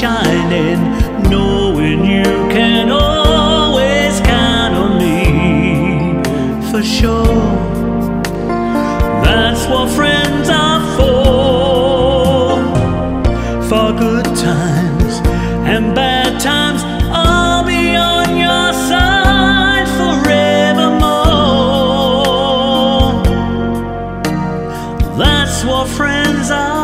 shining, knowing you can always count on me for sure. That's what friends are for. For good times and bad times, I'll be on your side forevermore. That's what friends are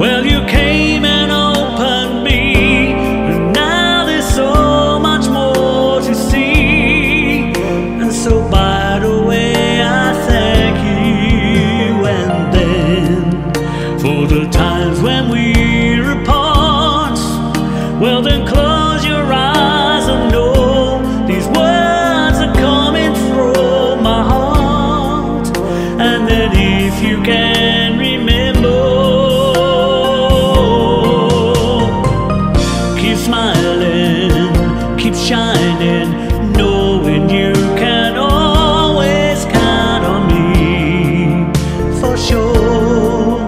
Well, you came and opened me, and now there's so much more to see. And so, by the way, I thank you, and then for the times when we're knowing you can always count on me for sure.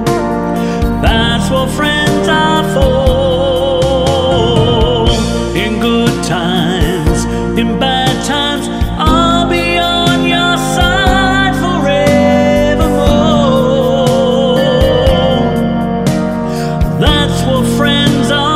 That's what friends are for. In good times, in bad times, I'll be on your side forevermore. That's what friends are.